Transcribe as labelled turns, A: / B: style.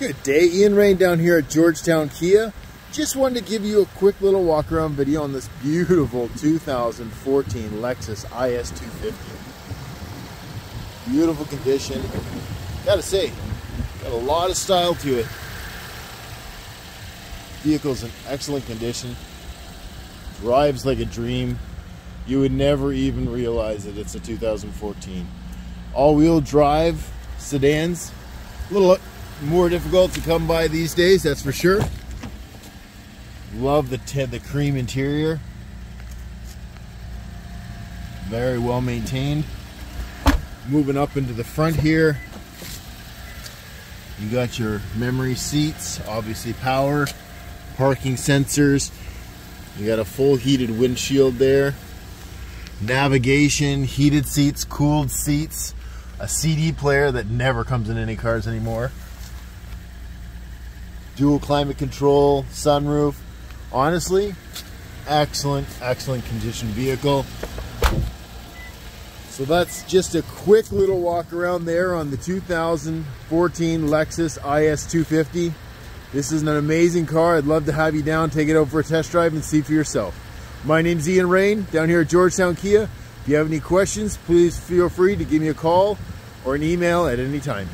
A: Good day, Ian Rain down here at Georgetown Kia. Just wanted to give you a quick little walk around video on this beautiful 2014 Lexus IS 250. Beautiful condition. Gotta say, got a lot of style to it. Vehicle's in excellent condition. Drives like a dream. You would never even realize that it's a 2014. All-wheel drive sedans. Little more difficult to come by these days, that's for sure. Love the the cream interior. Very well maintained. Moving up into the front here, you got your memory seats, obviously power, parking sensors. You got a full heated windshield there. Navigation, heated seats, cooled seats, a CD player that never comes in any cars anymore dual climate control, sunroof. Honestly, excellent, excellent condition vehicle. So that's just a quick little walk around there on the 2014 Lexus IS 250. This is an amazing car. I'd love to have you down, take it out for a test drive and see for yourself. My name's Ian Rain, down here at Georgetown Kia. If you have any questions, please feel free to give me a call or an email at any time.